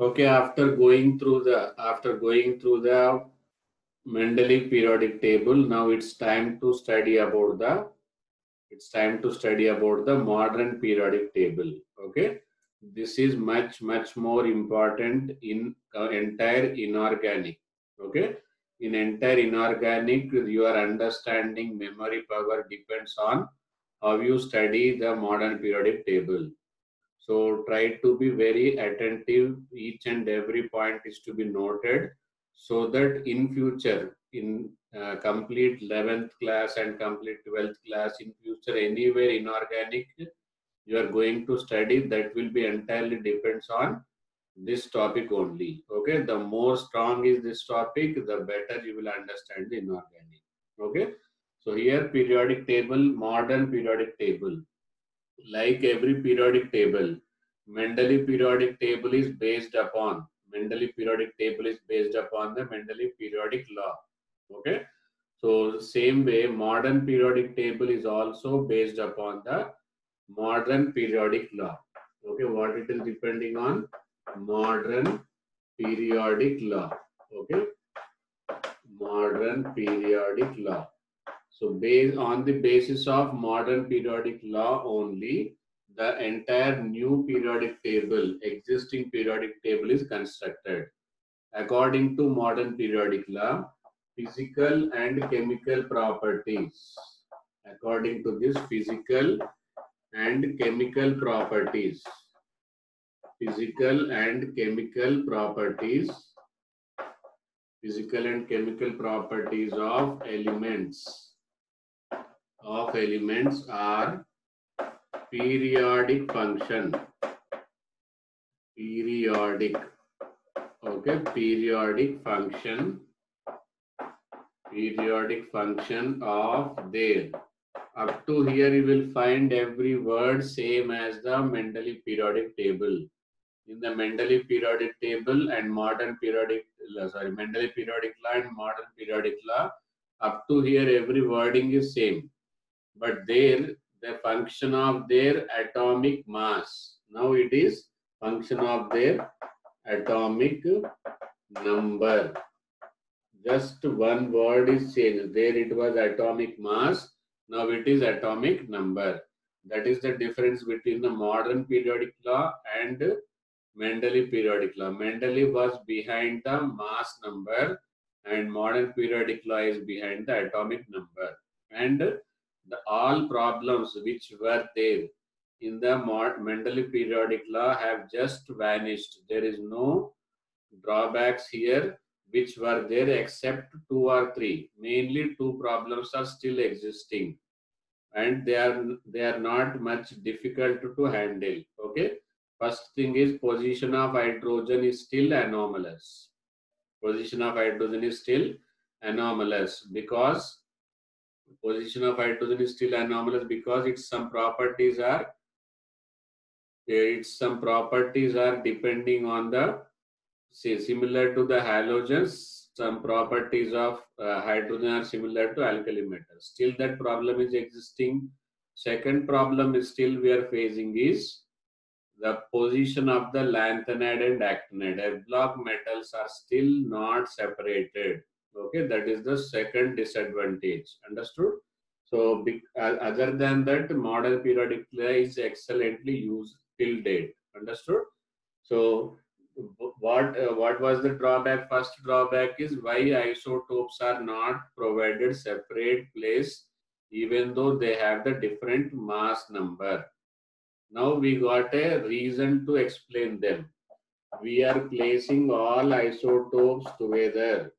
Okay, after going through the after going through the Mendeleev periodic table, now it's time to study about the it's time to study about the modern periodic table. Okay, this is much much more important in uh, entire inorganic. Okay, in entire inorganic, your understanding memory power depends on how you study the modern periodic table. So try to be very attentive. Each and every point is to be noted so that in future, in uh, complete 11th class and complete 12th class, in future, anywhere inorganic, you are going to study, that will be entirely depends on this topic only. Okay, the more strong is this topic, the better you will understand the inorganic. Okay, so here periodic table, modern periodic table like every periodic table, Mendeleev periodic table is based upon Mendeleev periodic table is based upon the Mendeleev periodic law. Okay, so same way modern periodic table is also based upon the modern periodic law. Okay, what it is depending on modern periodic law. Okay, modern periodic law. So based on the basis of modern periodic law only, the entire new periodic table, existing periodic table is constructed. According to modern periodic law, physical and chemical properties. According to this physical and chemical properties. Physical and chemical properties. Physical and chemical properties of elements of elements are periodic function. Periodic. Okay periodic function. Periodic function of their up to here you will find every word same as the Mendeleev periodic table. In the Mendeleev periodic table and modern periodic sorry Mendeleev periodic law and modern periodic law up to here every wording is same but there the function of their atomic mass. Now it is function of their atomic number. Just one word is changed. There it was atomic mass. Now it is atomic number. That is the difference between the modern periodic law and Mendeleev periodic law. Mendeleev was behind the mass number and modern periodic law is behind the atomic number. And the all problems which were there in the Mendeleev periodic law have just vanished. There is no drawbacks here which were there except two or three. Mainly two problems are still existing and they are they are not much difficult to handle. Okay. First thing is position of hydrogen is still anomalous. Position of hydrogen is still anomalous because position of hydrogen is still anomalous because its some properties are its some properties are depending on the say similar to the halogens some properties of uh, hydrogen are similar to alkali metals still that problem is existing. Second problem is still we are facing is the position of the lanthanide and actinide. Block metals are still not separated Okay, that is the second disadvantage. Understood? So, uh, other than that, model periodic law is excellently used till date. Understood? So, what uh, what was the drawback? First drawback is why isotopes are not provided separate place, even though they have the different mass number. Now we got a reason to explain them. We are placing all isotopes together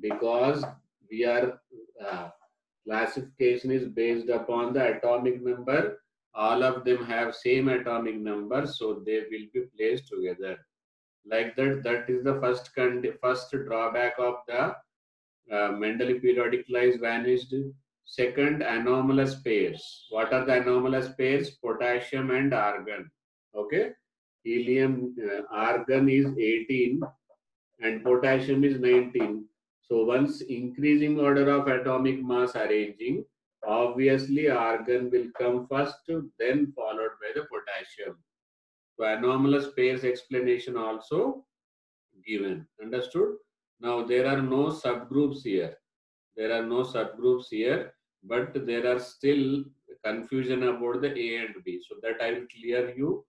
because we are uh, classification is based upon the atomic number. All of them have same atomic number so they will be placed together. Like that that is the first first drawback of the uh, Mendeleev periodic is vanished. Second anomalous pairs. What are the anomalous pairs? Potassium and argon. Okay? Helium uh, argon is 18 and potassium is 19 so once increasing order of atomic mass arranging, obviously argon will come first, then followed by the potassium. So anomalous pairs explanation also given. Understood? Now there are no subgroups here. There are no subgroups here, but there are still confusion about the A and B. So that I will clear you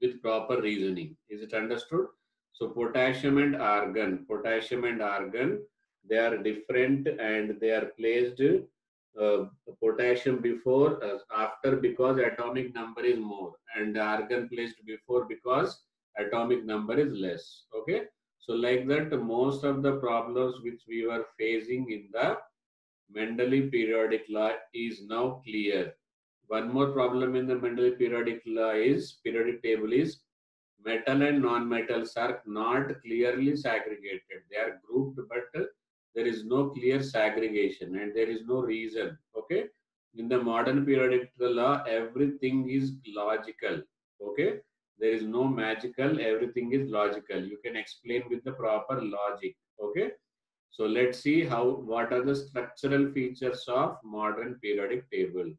with proper reasoning. Is it understood? So potassium and argon, potassium and argon, they are different and they are placed uh, potassium before, uh, after because atomic number is more and argon placed before because atomic number is less. Okay. So like that, most of the problems which we were facing in the Mendeleev periodic law is now clear. One more problem in the Mendeleev periodic law is, periodic table is, metal and non-metals are not clearly segregated. They are grouped, but there is no clear segregation and there is no reason. Okay. In the modern periodic law, everything is logical. Okay. There is no magical, everything is logical. You can explain with the proper logic. Okay. So let's see how what are the structural features of modern periodic table.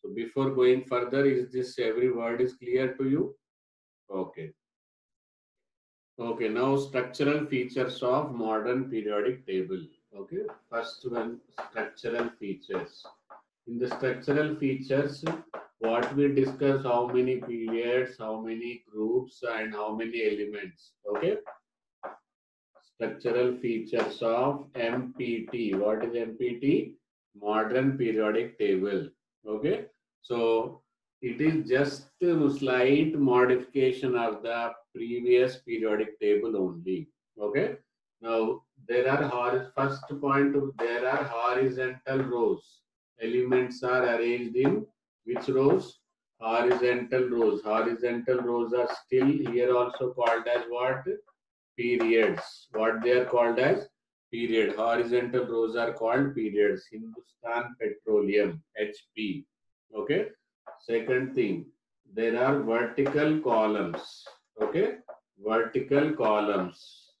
So before going further, is this every word is clear to you? Okay. Okay, now structural features of modern periodic table. Okay, first one structural features. In the structural features, what we discuss how many periods, how many groups, and how many elements. Okay, structural features of MPT. What is MPT? Modern periodic table. Okay, so it is just a slight modification of the previous periodic table only. Okay. Now there are first point there are horizontal rows. Elements are arranged in which rows? Horizontal rows. Horizontal rows are still here also called as what? Periods. What they are called as? Period. Horizontal rows are called periods. Hindustan Petroleum, HP. Okay. Second thing, there are vertical columns. Okay, vertical columns.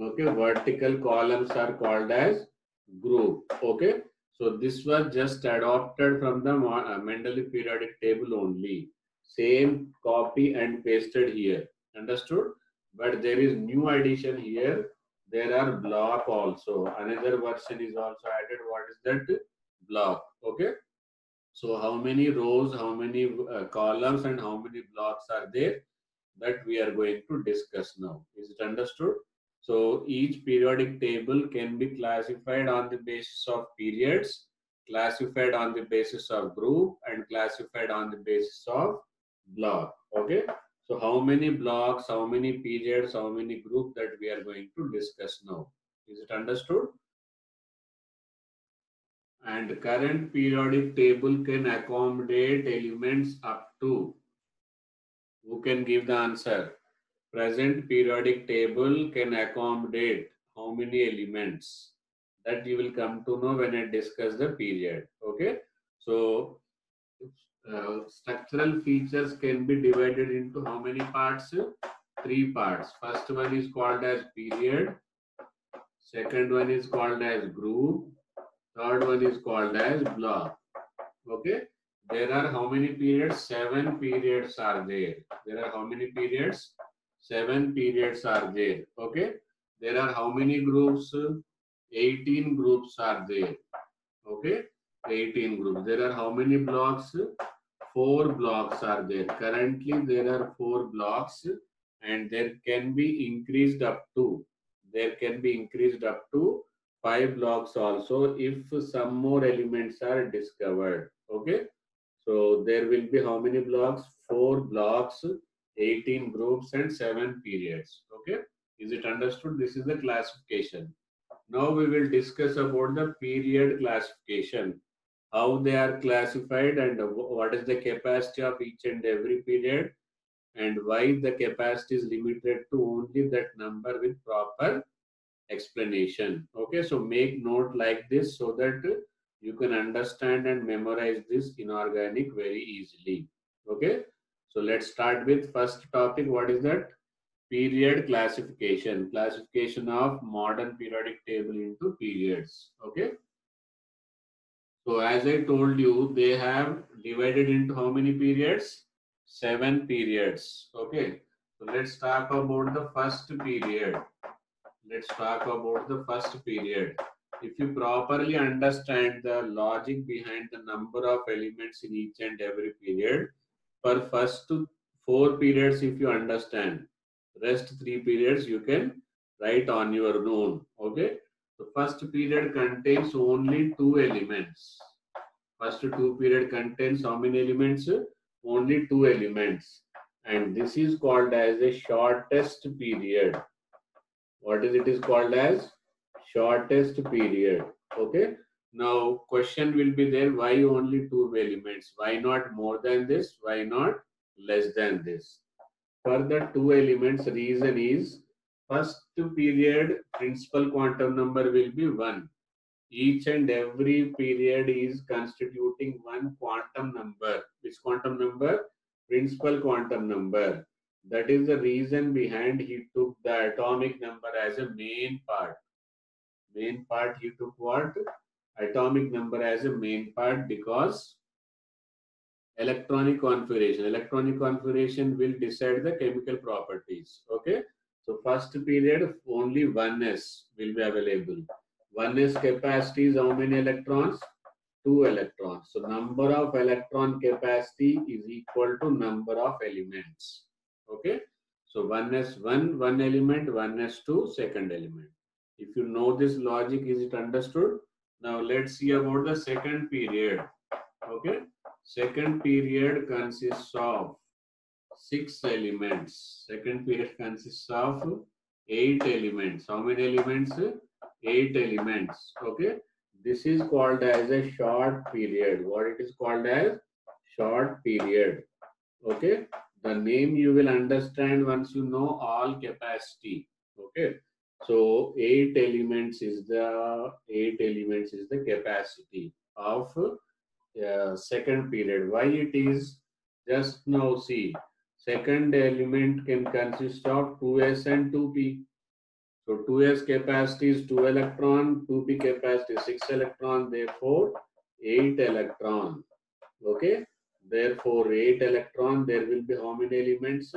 Okay, vertical columns are called as group. Okay, so this was just adopted from the uh, Mendeleev periodic table only. Same copy and pasted here. Understood? But there is new addition here. There are block also. Another version is also added. What is that? Block. Okay. So how many rows, how many uh, columns and how many blocks are there that we are going to discuss now. Is it understood? So each periodic table can be classified on the basis of periods, classified on the basis of group and classified on the basis of block. Okay. So how many blocks, how many periods, how many group that we are going to discuss now. Is it understood? And current periodic table can accommodate elements up to. Who can give the answer? Present periodic table can accommodate how many elements? That you will come to know when i discuss the period okay? So uh, structural features can be divided into how many parts? Three parts. First one is called as period. Second one is called as group Third one is called as block. Okay. There are how many periods? Seven periods are there. There are how many periods? Seven periods are there. Okay. There are how many groups? 18 groups are there. Okay. 18 groups. There are how many blocks? Four blocks are there. Currently, there are four blocks and there can be increased up to. There can be increased up to five blocks also if some more elements are discovered. Okay. So there will be how many blocks? Four blocks, 18 groups and seven periods. Okay. Is it understood? This is the classification. Now we will discuss about the period classification. How they are classified and what is the capacity of each and every period and why the capacity is limited to only that number with proper explanation. Okay, so make note like this so that you can understand and memorize this inorganic very easily. Okay, so let's start with first topic. What is that? Period classification. Classification of modern periodic table into periods. Okay. So as I told you, they have divided into how many periods? seven periods. Okay. So let's talk about the first period. Let's talk about the first period. If you properly understand the logic behind the number of elements in each and every period, for first to four periods, if you understand, rest three periods you can write on your own. Okay. The first period contains only two elements. First two period contains how many elements? Only two elements. And this is called as a shortest period. What is it is called as? Shortest period. Okay. Now question will be there. Why only two elements? Why not more than this? Why not less than this? For the two elements, reason is first period principal quantum number will be 1. Each and every period is constituting one quantum number. Which quantum number? Principal quantum number. That is the reason behind he took the atomic number as a main part. Main part he took what? Atomic number as a main part because electronic configuration. Electronic configuration will decide the chemical properties. Okay. So first period only 1s will be available. 1s capacity is how many electrons? 2 electrons. So number of electron capacity is equal to number of elements. Okay. So 1s1, one element, 1s2, second element. If you know this logic, is it understood? Now let's see about the second period. Okay. Second period consists of six elements. Second period consists of eight elements. How many elements? Eight elements. Okay. This is called as a short period. What it is called as? Short period. Okay. The name you will understand once you know all capacity. Okay. So eight elements is the eight elements is the capacity of uh, second period. Why it is just now see second element can consist of 2s and 2p. So 2s capacity is 2 electron, 2p capacity is 6 electron, therefore 8 electron. Okay. Therefore 8 electron, there will be how many elements?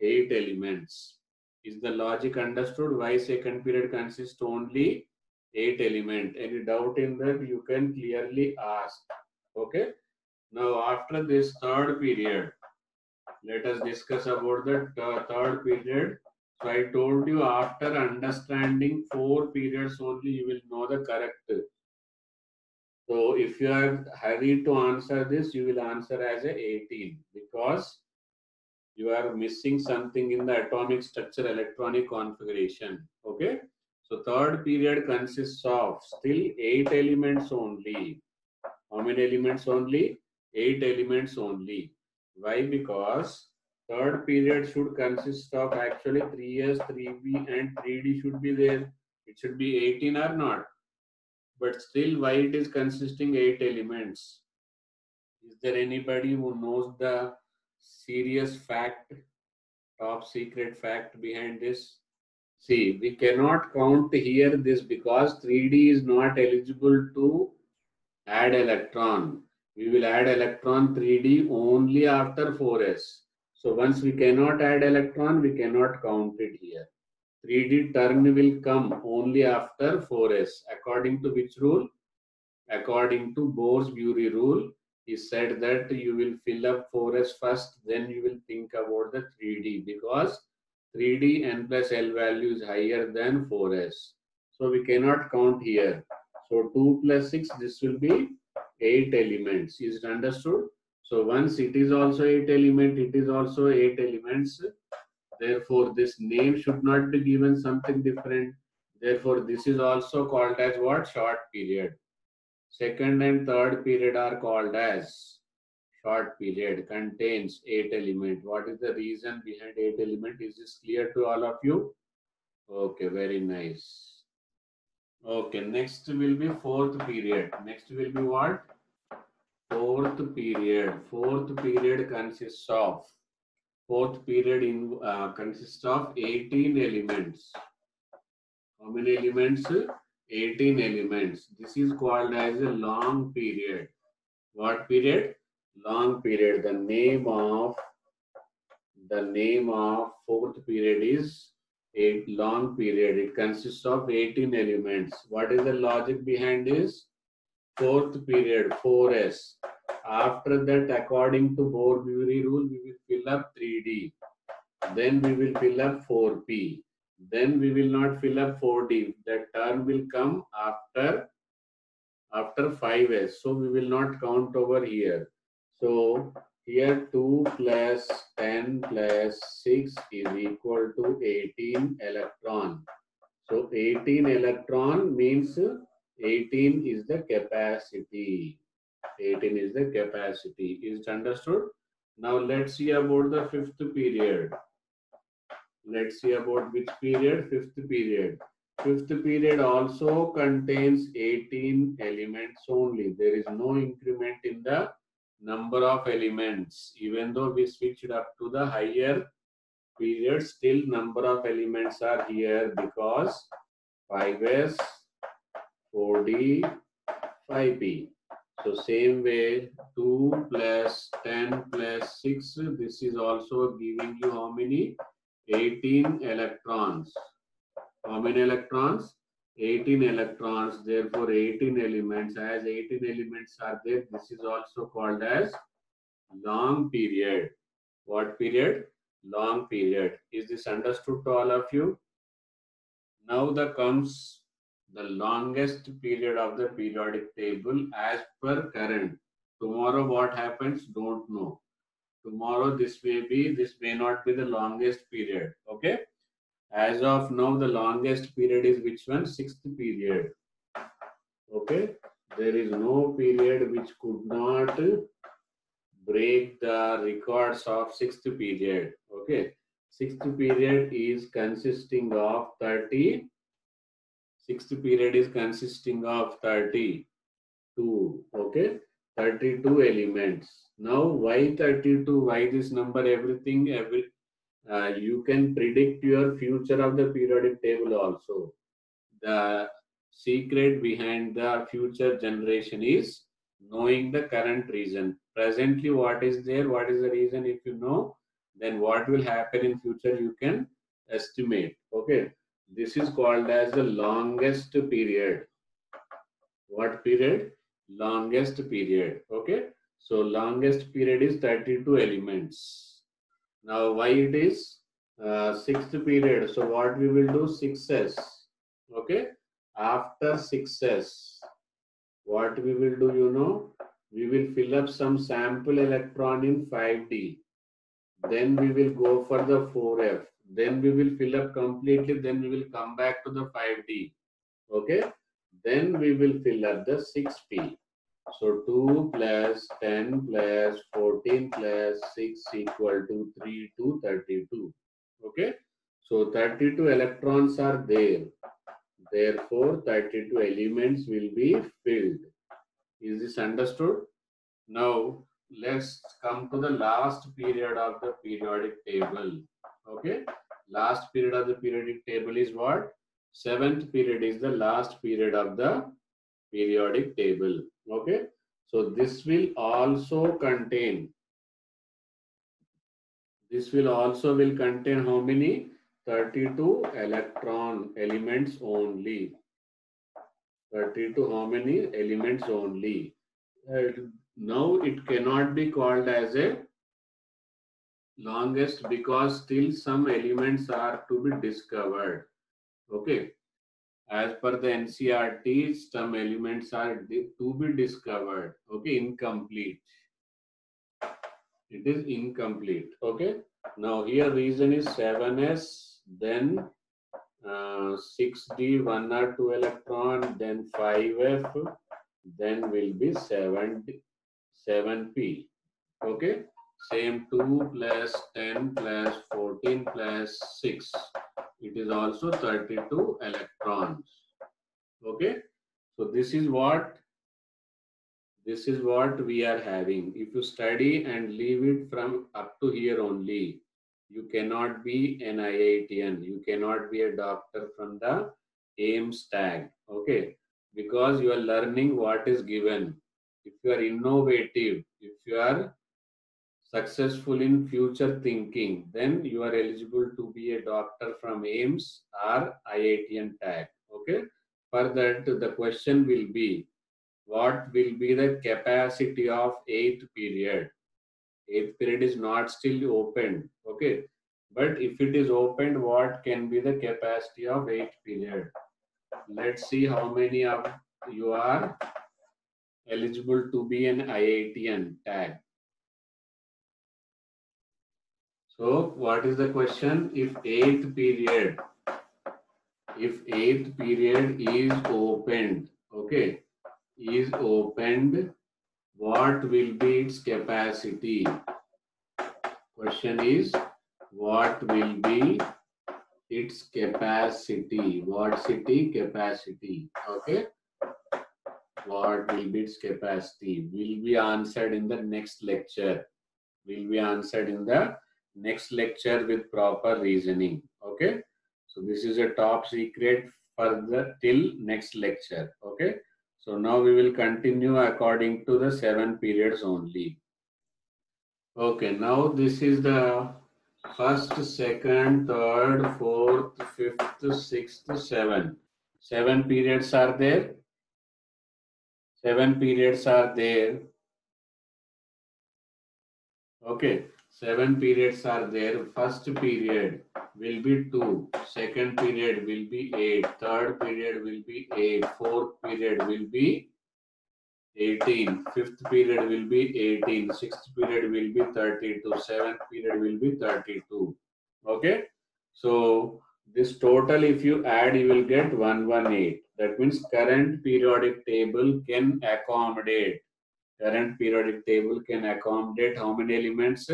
8 elements. Is the logic understood? Why second period consists only 8 element? Any doubt in that you can clearly ask. Okay. Now after this third period, let us discuss about the third period. So I told you after understanding four periods only you will know the correct. So if you are hurried to answer this, you will answer as a 18 because you are missing something in the atomic structure electronic configuration. Okay. So third period consists of still eight elements only. How many elements only? Eight elements only. Why? Because third period should consist of actually 3s, 3p and 3d should be there. It should be 18 or not. But still why it is consisting 8 elements? Is there anybody who knows the serious fact, top secret fact behind this? See, we cannot count here this because 3D is not eligible to add electron. We will add electron 3D only after 4s. So once we cannot add electron, we cannot count it here. 3D turn will come only after 4s. According to which rule? According to Bohr's-Bury rule, he said that you will fill up 4s first, then you will think about the 3D because 3D n plus L value is higher than 4s. So we cannot count here. So 2 plus 6, this will be 8 elements. Is it understood? So once it is also 8 element, it is also 8 elements. Therefore, this name should not be given something different. Therefore, this is also called as what? Short period. Second and third period are called as short period contains 8 element. What is the reason behind 8 element? Is this clear to all of you? Okay, very nice. Okay, next will be fourth period. Next will be what? Fourth period. Fourth period consists of fourth period in uh, consists of 18 elements. How many elements? 18 elements. This is called as a long period. What period? Long period. The name of the name of fourth period is a long period. It consists of 18 elements. What is the logic behind this? Fourth period, 4S. After that, according to Bohr-Bury rule, we will fill up 3D. Then we will fill up 4P. Then we will not fill up 4D. That term will come after after 5S. So we will not count over here. So here 2 plus 10 plus 6 is equal to 18 electron. So 18 electron means 18 is the capacity. 18 is the capacity. Is understood? Now let's see about the fifth period. Let's see about which period? Fifth period. Fifth period also contains 18 elements only. There is no increment in the number of elements. Even though we switched up to the higher period, still number of elements are here because 5s, 4d, 5p. So same way 2 plus 10 plus 6, this is also giving you how many? 18 electrons. How many electrons? 18 electrons, therefore 18 elements. As 18 elements are there, this is also called as long period. What period? Long period. Is this understood to all of you? Now the comes the longest period of the periodic table as per current. Tomorrow what happens? Don't know. Tomorrow this may be, this may not be the longest period. Okay. As of now, the longest period is which one? Sixth period. Okay. There is no period which could not break the records of sixth period. Okay. Sixth period is consisting of 30. Sixth period is consisting of 32. Okay. 32 elements. Now, why 32? Why this number? Everything, every uh, you can predict your future of the periodic table also. The secret behind the future generation is knowing the current reason. Presently, what is there, what is the reason, if you know, then what will happen in future, you can estimate. Okay. This is called as the longest period. What period? Longest period. Okay. So longest period is 32 elements now, why it is uh, sixth period? So, what we will do? 6s. Okay. After 6s, what we will do, you know, we will fill up some sample electron in 5D. Then we will go for the 4F. Then we will fill up completely. Then we will come back to the 5D. Okay. Then we will fill up the 6P. So 2 plus 10 plus 14 plus 6 equal to 3 to 32. Okay. So 32 electrons are there. Therefore, 32 elements will be filled. Is this understood? Now, let's come to the last period of the periodic table. Okay. Last period of the periodic table is what? Seventh period is the last period of the periodic table. Okay. So this will also contain, this will also will contain how many? 32 electron elements only. 32 how many elements only. Uh, now it cannot be called as a longest because still some elements are to be discovered. Okay as per the NCERT, some elements are to be discovered. Okay, incomplete. It is incomplete. Okay. Now here reason is 7s, then uh, 6d, 1 or 2 electron, then 5f, then will be 7, 7p. Okay. Same 2 plus 10 plus 14 plus 6 it is also 32 electrons. Okay? So this is what this is what we are having. If you study and leave it from up to here only you cannot be an IITian you cannot be a doctor from the AIIMS tag. Okay? Because you are learning what is given. If you are innovative if you are successful in future thinking, then you are eligible to be a doctor from AIIMS or IITian tag. Okay. For that, the question will be, what will be the capacity of eighth period? Eighth period is not still opened. Okay. But if it is opened, what can be the capacity of eighth period? Let's see how many of you are eligible to be an IITian tag. So what is the question? If eighth period, if eighth period is opened, okay, is opened, what will be its capacity? Question is, what will be its capacity? What city capacity? Okay. What will be its capacity? Will be answered in the next lecture. Will be answered in the next lecture with proper reasoning. Okay. So this is a top secret for the till next lecture. Okay. So now we will continue according to the seven periods only. Okay. Now this is the first, second, third, fourth, fifth, sixth, seven. Seven periods are there. Seven periods are there. Okay. Seven periods are there. First period will be two. Second period will be eight. Third period will be eight. Fourth period will be 18. Fifth period will be 18. Sixth period will be 32. Seventh period will be 32. Okay. So this total, if you add, you will get 118. That means current periodic table can accommodate. Current periodic table can accommodate how many elements?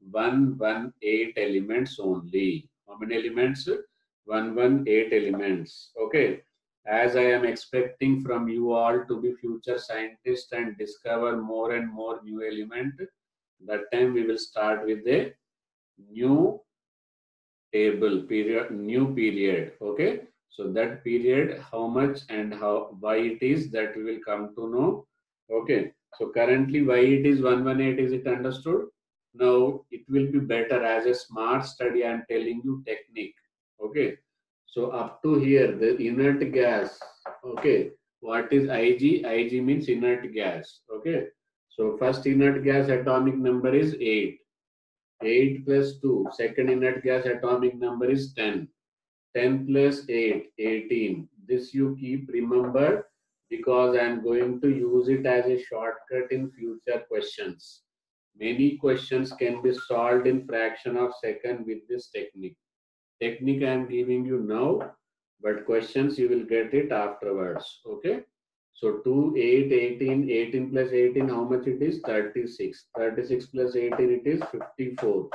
118 elements only. How many elements? 118 elements. Okay as I am expecting from you all to be future scientists and discover more and more new element, that time we will start with a new table period, new period. Okay. So that period, how much and how why it is that we will come to know. Okay. So currently why it is 118 is it understood? Now it will be better as a smart study. I am telling you technique. Okay so up to here, the inert gas, okay, what is Ig? Ig means inert gas, okay. So first inert gas atomic number is 8. 8 plus 2, second inert gas atomic number is 10. 10 plus 8, 18. This you keep remember because I am going to use it as a shortcut in future questions. Many questions can be solved in fraction of second with this technique technique I am giving you now, but questions you will get it afterwards. Okay. So 2, 8, 18, 18 plus 18, how much it is? 36. 36 plus 18, it is 54.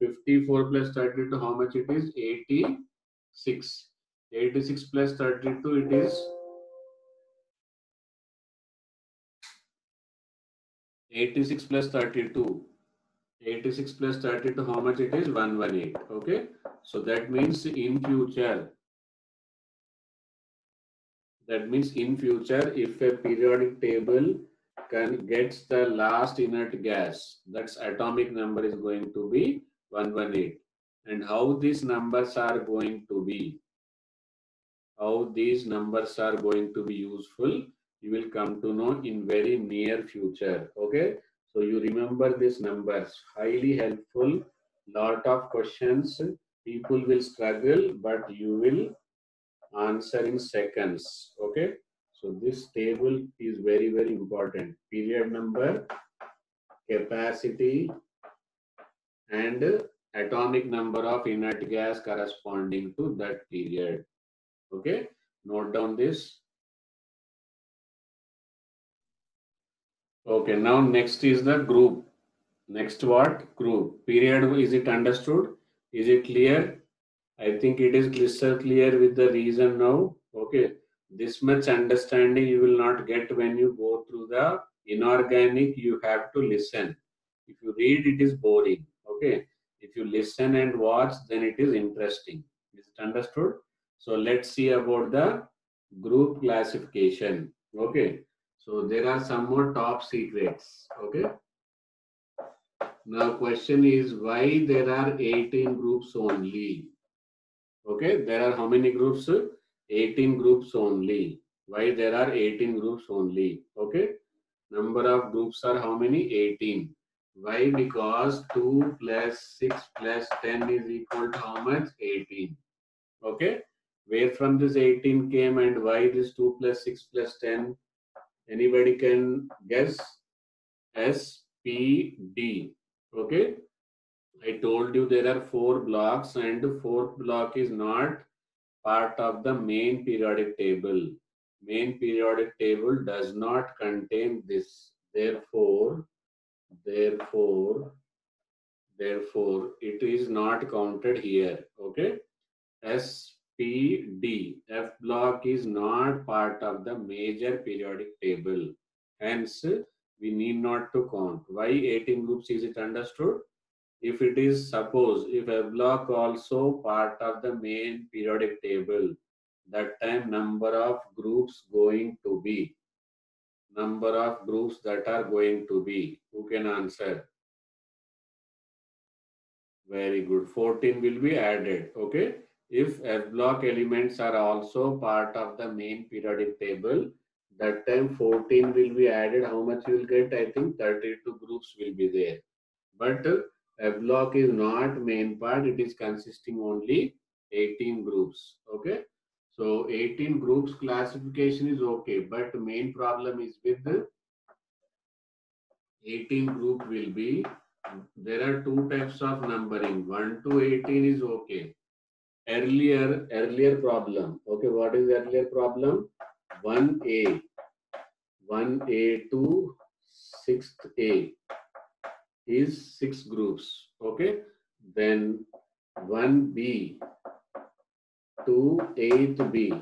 54 plus 32, how much it is? 86. 86 plus 32, it is 86 plus 32. 86 plus 32, how much it is? 118. Okay. So that means in future, that means in future, if a periodic table can gets the last inert gas, that's atomic number is going to be 118. And how these numbers are going to be, how these numbers are going to be useful, you will come to know in very near future. Okay. So you remember these numbers, highly helpful, lot of questions. People will struggle, but you will answer in seconds. Okay. So this table is very, very important. Period number, capacity, and atomic number of inert gas corresponding to that period. Okay. Note down this. Okay, now next is the group. Next what? Group. Period, is it understood? Is it clear? I think it is crystal clear with the reason now. Okay, this much understanding you will not get when you go through the inorganic, you have to listen. If you read, it is boring. Okay, if you listen and watch, then it is interesting. Is it understood? So let's see about the group classification. Okay, so there are some more top secrets. Okay. Now question is why there are 18 groups only? Okay, there are how many groups? 18 groups only. Why there are 18 groups only? Okay, number of groups are how many? 18. Why? Because 2 plus 6 plus 10 is equal to how much? 18. Okay, where from this 18 came and why this 2 plus 6 plus 10? Anybody can guess? SPD. Okay. I told you there are four blocks and the fourth block is not part of the main periodic table. Main periodic table does not contain this. Therefore, therefore, therefore, it is not counted here. Okay. SPD. F block is not part of the major periodic table. Hence, we need not to count. Why 18 groups is it understood? If it is suppose if a block also part of the main periodic table, that time number of groups going to be number of groups that are going to be who can answer very good 14 will be added okay if f block elements are also part of the main periodic table that time 14 will be added. How much you will get? I think 32 groups will be there. But a block is not main part. It is consisting only 18 groups. Okay? So 18 groups classification is okay. But main problem is with the 18 group will be there are two types of numbering. 1 to 18 is okay earlier earlier problem. Okay what is earlier problem? 1a 1a to 6th a is six groups. Okay then 1b to 8th b.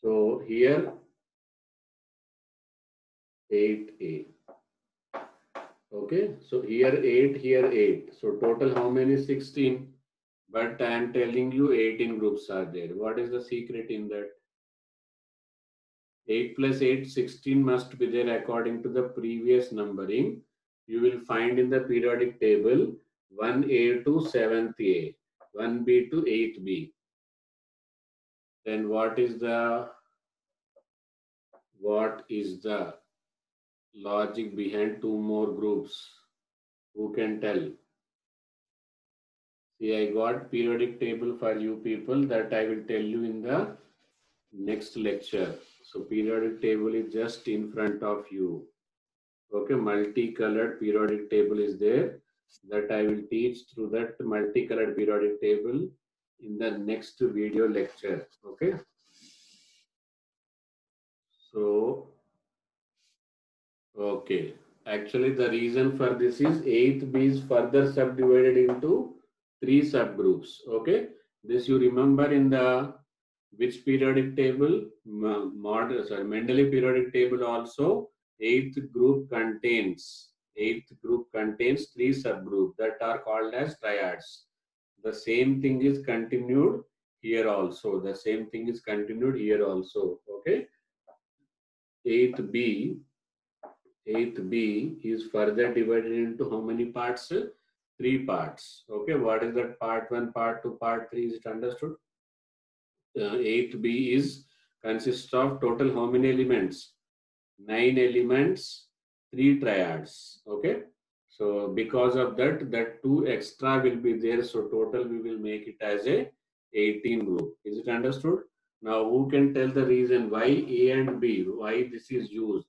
So here 8a okay so here 8 here 8 so total how many? 16 but i am telling you 18 groups are there. What is the secret in that? 8 plus 8 16 must be there according to the previous numbering. You will find in the periodic table 1a to 7th a 1b to 8th b. Then what is the what is the logic behind two more groups? Who can tell i got periodic table for you people that i will tell you in the next lecture. So periodic table is just in front of you. Okay multicolored periodic table is there that i will teach through that multicolored periodic table in the next video lecture. Okay. So okay. Actually the reason for this is 8th b is further subdivided into three subgroups okay? This you remember in the which periodic table? Model sorry mendeleev periodic table also eighth group contains eighth group contains three subgroups that are called as triads. The same thing is continued here also the same thing is continued here also okay? Eighth b eighth b is further divided into how many parts three parts okay what is that part one part two part three is it understood uh, eighth b is consists of total how many elements nine elements, three triads. Okay. So because of that, that two extra will be there. So total we will make it as a 18 group. Is it understood? Now who can tell the reason why A and B, why this is used?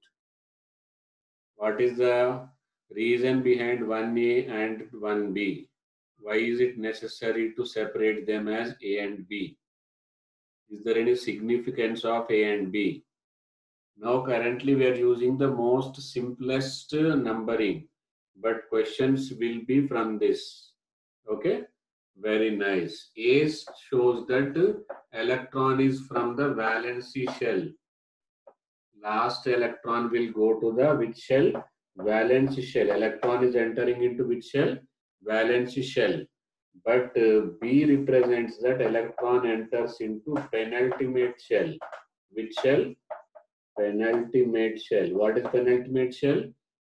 What is the reason behind 1A and 1B? Why is it necessary to separate them as A and B? Is there any significance of A and B? Now currently we are using the most simplest numbering, but questions will be from this. Okay, very nice. A shows that electron is from the valency shell. Last electron will go to the which shell? Valence shell. Electron is entering into which shell? Valence shell. But uh, B represents that electron enters into penultimate shell. Which shell? penultimate shell. What is penultimate shell?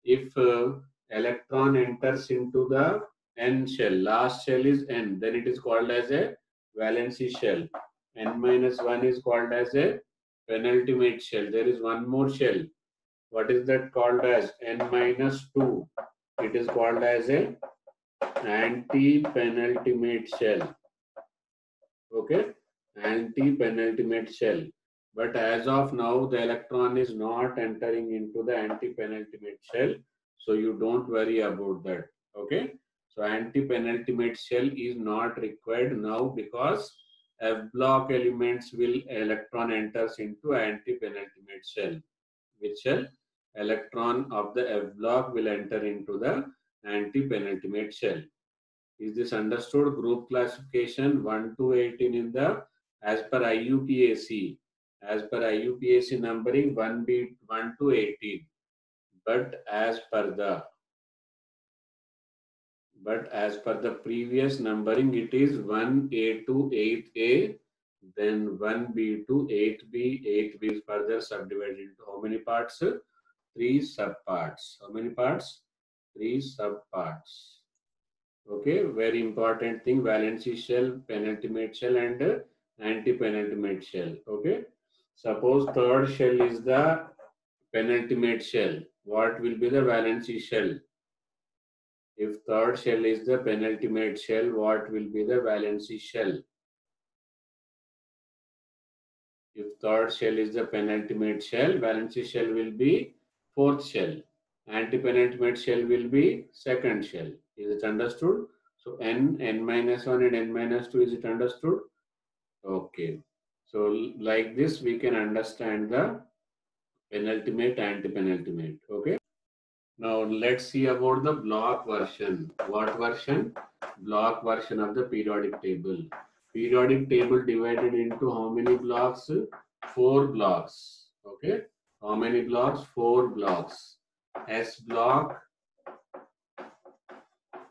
If uh, electron enters into the n shell. Last shell is n. Then it is called as a valency shell. n minus 1 is called as a penultimate shell. There is one more shell. What is that called as? n minus 2. It is called as a anti-penultimate shell. Okay, anti-penultimate shell. But as of now, the electron is not entering into the anti-penultimate shell. So you don't worry about that. Okay. So anti-penultimate shell is not required now because F block elements will electron enters into anti-penultimate shell. Which shell? Electron of the F block will enter into the anti-penultimate shell. Is this understood? Group classification 1 to 18 in the as per IUPAC. As per IUPAC numbering 1B 1 to 18. But as per the but as per the previous numbering it is 1A to 8A then 1B to 8B 8B is further subdivided into how many parts three subparts. How many parts? Three subparts. Okay very important thing. Valency shell penultimate shell and anti-penultimate shell. Okay suppose third shell is the penultimate shell. What will be the valency shell? If third shell is the penultimate shell what will be the valency shell? If third shell is the penultimate shell valency shell will be fourth shell anti-penultimate shell will be second shell is it understood? So n, n minus 1 and n minus 2, is it understood? Okay. So like this, we can understand the penultimate, anti-penultimate. Okay. Now let's see about the block version. What version? Block version of the periodic table. Periodic table divided into how many blocks? Four blocks. Okay. How many blocks? Four blocks. S block,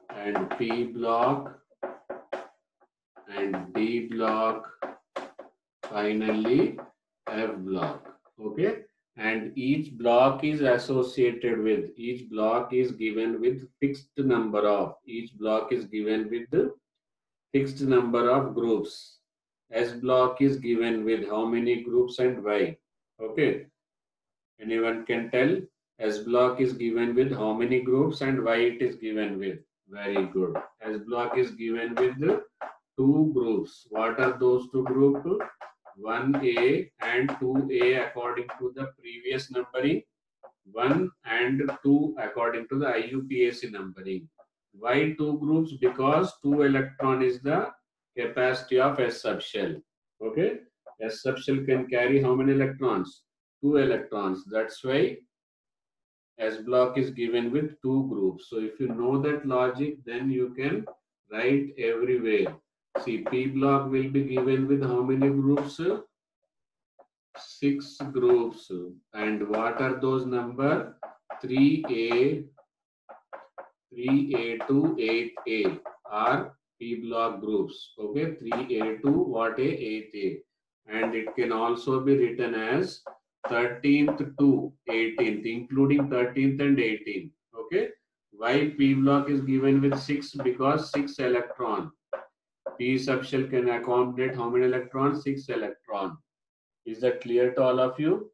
and P block and D block, finally F block. Okay, and each block is associated with, each block is given with fixed number of, each block is given with the fixed number of groups. S block is given with how many groups and why. Okay, anyone can tell? S block is given with how many groups and why it is given with. Very good. S block is given with two groups. What are those two groups? 1A and 2A according to the previous numbering. 1 and 2 according to the IUPAC numbering. Why two groups? Because two electron is the capacity of S subshell. Okay. S subshell can carry how many electrons? Two electrons. That's why S block is given with two groups. So if you know that logic, then you can write everywhere. See, P block will be given with how many groups? Six groups. And what are those number? 3A, 3A to 8A are P block groups. Okay, 3A to what A? 8A. And it can also be written as 13th to 18th, including 13th and 18th. Okay. Why P block is given with 6? Because 6 electron. P subshell can accommodate how many electrons? 6 electron. Is that clear to all of you?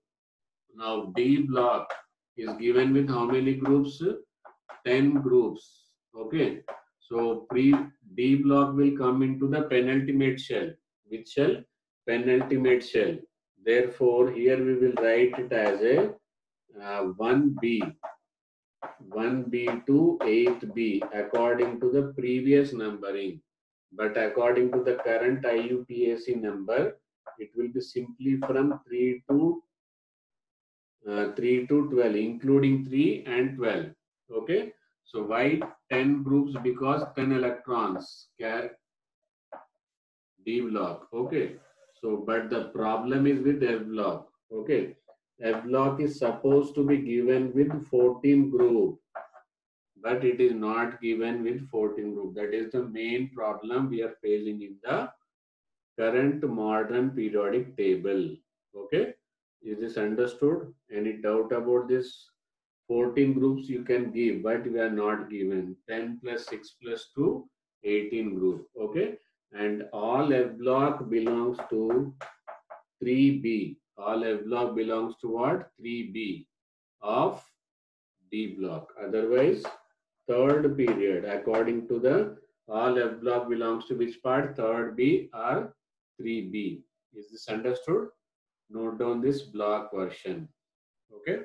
Now D block is given with how many groups? 10 groups. Okay. So pre D block will come into the penultimate shell. Which shell? Penultimate shell. Therefore, here we will write it as a uh, 1B. 1B to 8B according to the previous numbering. But according to the current IUPAC number, it will be simply from 3 to uh, 3 to 12, including 3 and 12. Okay. So why 10 groups? Because 10 electrons. D block. Okay. So, but the problem is with F block. Okay. F block is supposed to be given with 14 group, but it is not given with 14 group. That is the main problem we are facing in the current modern periodic table. Okay. Is this understood? Any doubt about this? 14 groups you can give, but we are not given. 10 plus 6 plus 2, 18 group. Okay. And all F block belongs to 3B. All F block belongs to what? 3B of D block. Otherwise, third period, according to the all F block belongs to which part? Third B or 3B. Is this understood? Note down this block version. Okay.